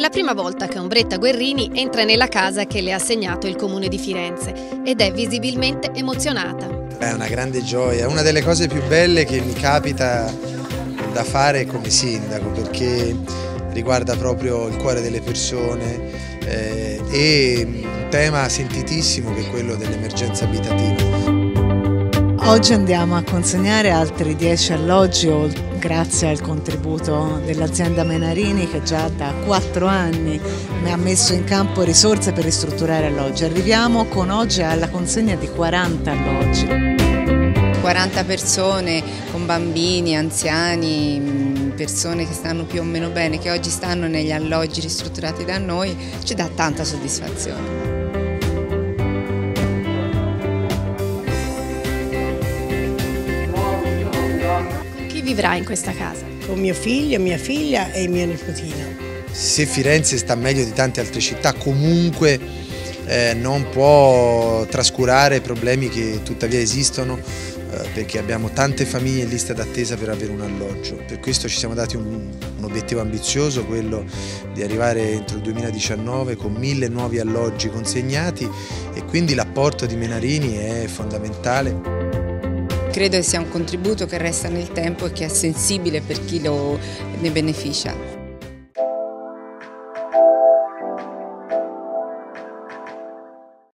la prima volta che Ombretta Guerrini entra nella casa che le ha assegnato il comune di Firenze ed è visibilmente emozionata. È una grande gioia, una delle cose più belle che mi capita da fare come sindaco perché riguarda proprio il cuore delle persone eh, e un tema sentitissimo che è quello dell'emergenza abitativa. Oggi andiamo a consegnare altri 10 alloggi grazie al contributo dell'azienda Menarini che già da 4 anni mi ha messo in campo risorse per ristrutturare alloggi. Arriviamo con oggi alla consegna di 40 alloggi. 40 persone con bambini, anziani, persone che stanno più o meno bene, che oggi stanno negli alloggi ristrutturati da noi, ci dà tanta soddisfazione. Vivrà in questa casa? Con mio figlio, mia figlia e mia nipotina. Se Firenze sta meglio di tante altre città, comunque eh, non può trascurare problemi che tuttavia esistono eh, perché abbiamo tante famiglie in lista d'attesa per avere un alloggio. Per questo ci siamo dati un, un obiettivo ambizioso, quello di arrivare entro il 2019 con mille nuovi alloggi consegnati e quindi l'apporto di Menarini è fondamentale credo sia un contributo che resta nel tempo e che è sensibile per chi lo, ne beneficia.